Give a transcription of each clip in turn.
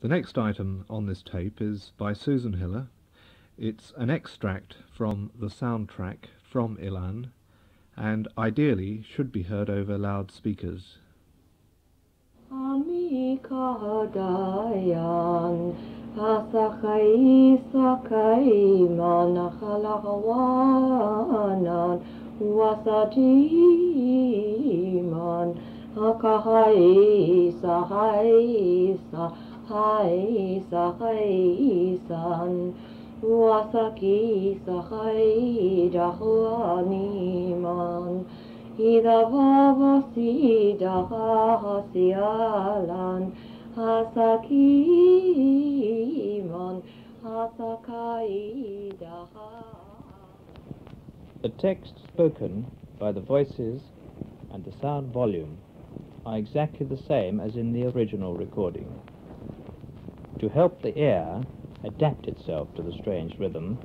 The next item on this tape is by Susan Hiller. It's an extract from the soundtrack from Elan and ideally should be heard over loudspeakers. San Wasaki sahay dahwaniman Ida vavasi dahasialan Hasakiman Hasakai daha The text spoken by the voices and the sound volume are exactly the same as in the original recording. To help the ear adapt itself to the strange rhythm,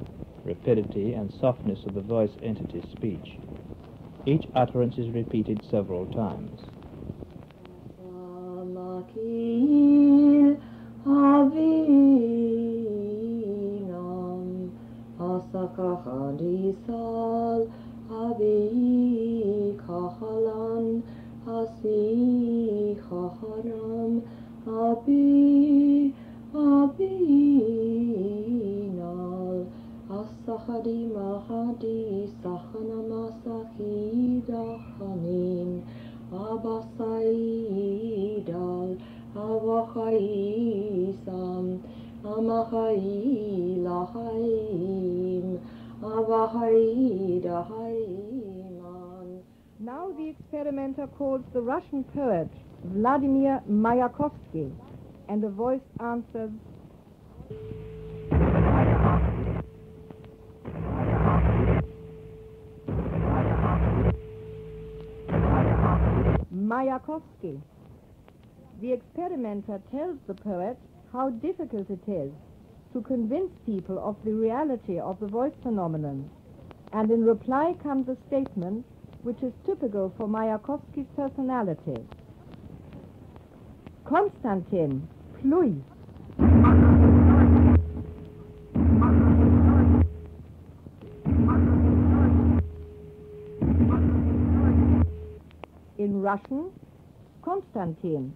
rapidity, and softness of the voice entity's speech, each utterance is repeated several times. Now the experimenter calls the Russian poet Vladimir Mayakovsky, and a voice answers, Mayakovsky. The experimenter tells the poet how difficult it is to convince people of the reality of the voice phenomenon, and in reply comes a statement which is typical for Mayakovsky's personality. Konstantin, pluj. In Russian, Konstantin,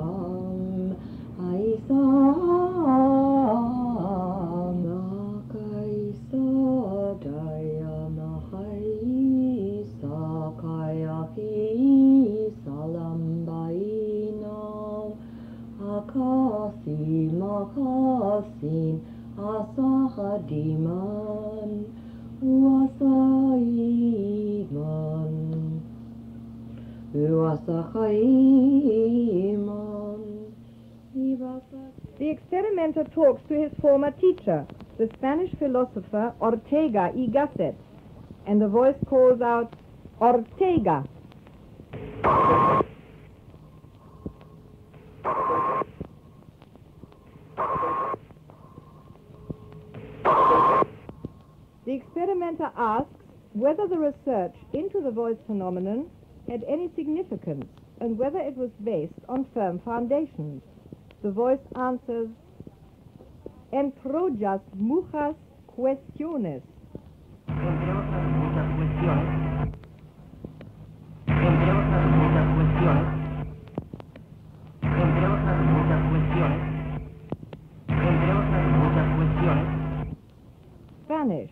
The experimenter talks to his former teacher, the Spanish philosopher Ortega y Gasset, and the voice calls out, Ortega! The experimenter asks whether the research into the voice phenomenon had any significance and whether it was based on firm foundations. The voice answers, En muchas cuestiones. entre otras muchas cuestiones, entre otras muchas cuestiones, entre otras muchas cuestiones, entre otras muchas cuestiones, Spanish.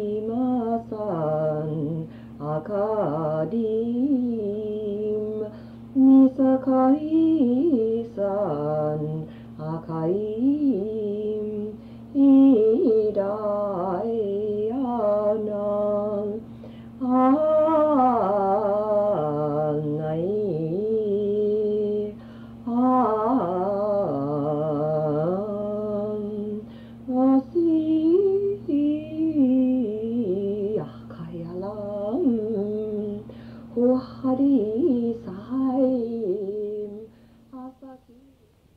akadim nisakaisan akaim idayanal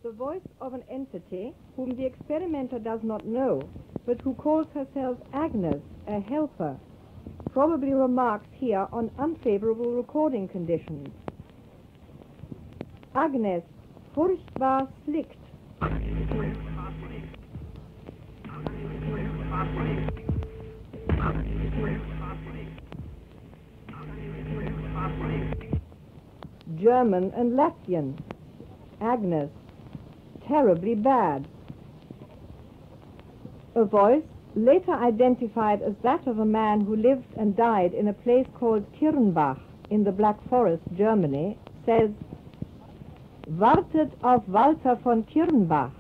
The voice of an entity whom the experimenter does not know, but who calls herself Agnes, a helper, probably remarks here on unfavorable recording conditions. Agnes, furchtbar slickt. German and Latvian. Agnes, terribly bad. A voice, later identified as that of a man who lived and died in a place called Kirnbach in the Black Forest, Germany, says, Wartet auf Walter von Kirnbach.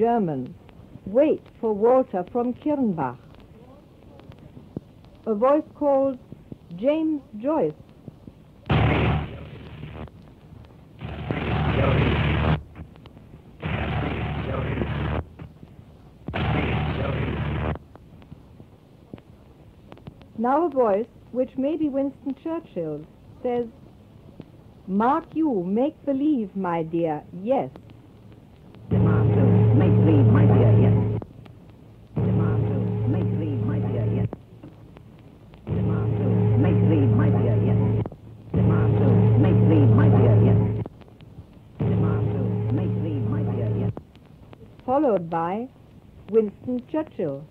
German, wait for Walter from Kirnbach. A voice called James Joyce. Now a voice, which may be Winston Churchill's, says, Mark you, make believe, my dear, yes. Followed by Winston Churchill.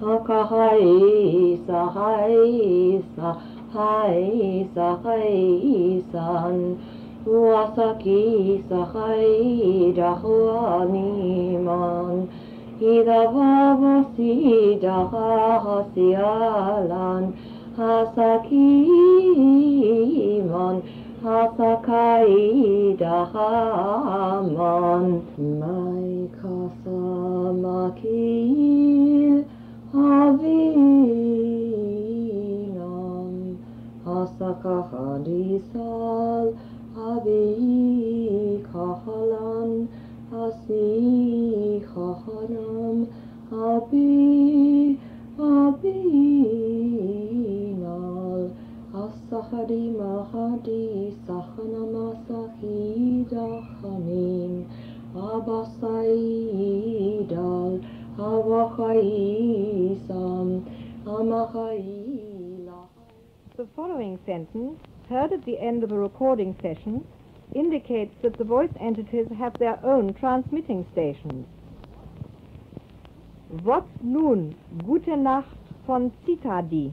Churchill. Churchill. Churchill. Churchill. Idasanam amikadayan Asakay sakay manakalahawanan Wasadiman Akahay sahay sahay sahay san Wasaki sahay dahwaniman Ida babasi dahasialan Hasakiman Hasakai dahaman Mai kasamakil Avinam Hasaka hadisal Abi kahalan Asi kahanam Abi Abinal Asahadi mahadi Abasaidal Awahaisam Amahaila The following sentence, heard at the end of a recording session, indicates that the voice entities have their own transmitting stations. What nun, gute Nacht von Citadi.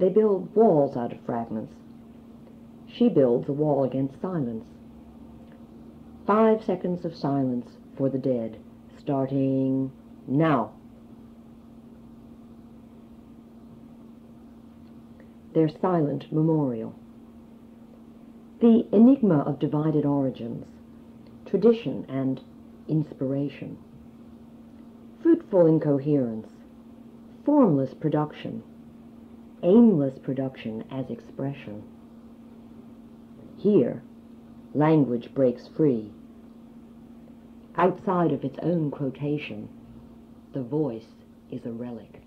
They build walls out of fragments. She builds a wall against silence. Five seconds of silence for the dead, starting now. Their silent memorial. The enigma of divided origins, tradition and inspiration. Fruitful incoherence, formless production, aimless production as expression. Here, language breaks free. Outside of its own quotation, the voice is a relic.